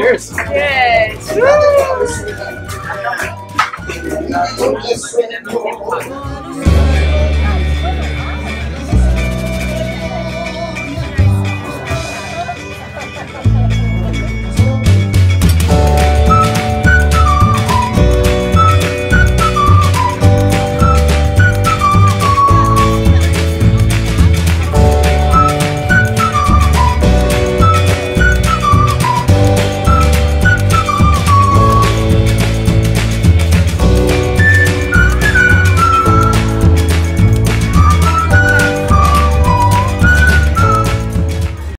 Cheers. Cheers.